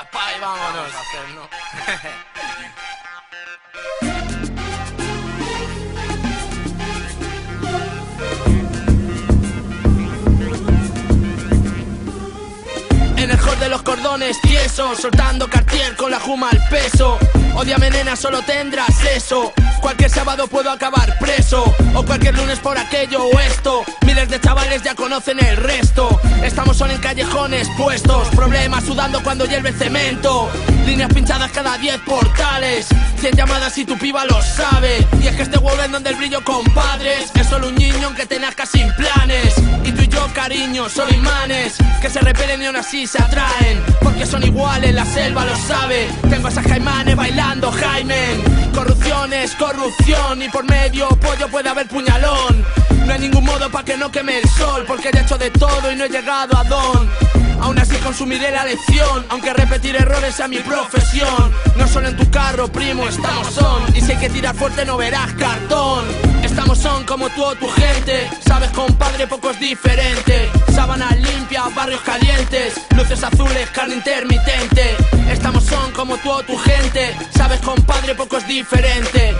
Apá y vámonos. En el hall de los cordones tieso Soltando cartier con la juma al peso. Odiame nena, solo tendrás eso. Cualquier sábado puedo acabar preso. O cualquier lunes por aquello o esto Miles de chavales ya conocen el resto. Estamos solo en callejones puestos Problemas sudando cuando hierve cemento. Líneas pinchadas cada 10 portales 100 llamadas y tu piba lo sabe. Y es que este huevo en donde el brillo compadres Es solo un niño que te nazca sin planes. Y tú y yo cariño, solo imanes Que se repelen y aún así se atraen. Porque son iguales, la selva lo sabe. Tengo a esas jaimanes bailando Jaime. Corrupción es corrupción Y por medio pollo puede haber puñalón que no queme el sol Porque he hecho de todo y no he llegado a don. Aún así consumiré la lección Aunque repetir errores sea mi profesión. No solo en tu carro, primo, estamos son. Y si hay que tirar fuerte no verás cartón. Estamos son como tú o tu gente. Sabes compadre, poco es diferente. Sábanas limpias, barrios calientes. Luces azules, carne intermitente. Estamos son como tú o tu gente. Sabes compadre, poco es diferente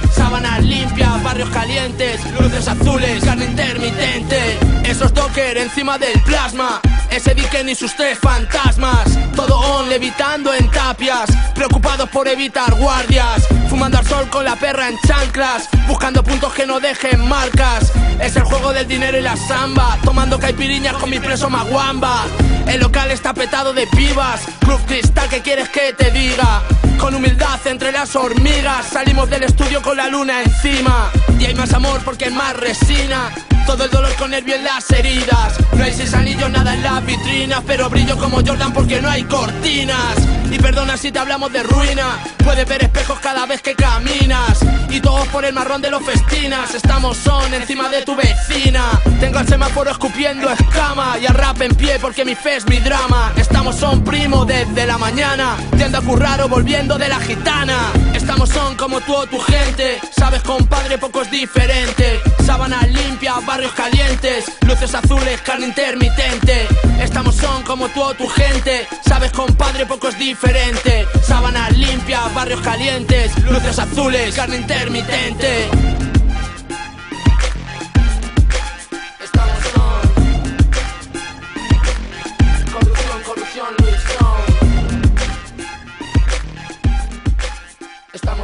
calientes Luces azules, carne intermitente. Esos docker encima del plasma ese dique ni sus tres fantasmas. Todo on levitando en tapias Preocupados por evitar guardias. Fumando al sol con la perra en chanclas Buscando puntos que no dejen marcas. Es el juego del dinero y la samba Tomando caipiriñas con mi preso maguamba. El local está petado de pibas Club Cristal, ¿qué quieres que te diga? Con humildad entre las hormigas Salimos del estudio con la luna encima. Y hay más amor porque hay más resina. Todo el dolor con nervio en las heridas. No hay seis anillos, nada en las vitrinas Pero brillo como Jordan porque no hay cortinas. Y perdona si te hablamos de ruina. Puedes ver espejos cada vez que caminas. Y todos por el marrón de los festinas. Estamos son encima de tu vecina. Tengo al semáforo escupiendo escama. Y a rap en pie porque mi fe es mi drama. Estamos son primo desde la mañana Yendo a currar o volviendo de la gitana. Estamos son como tú o tu gente Sabes compadre poco es diferente. Sábanas limpias, barrios calientes Luces azules, carne intermitente. Estamos son como tú o tu gente Sabes compadre poco es diferente. Sábanas limpias, barrios calientes Luces azules, carne intermitente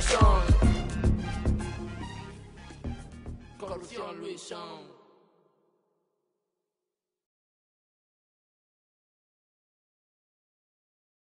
corrupción, corrupción Luis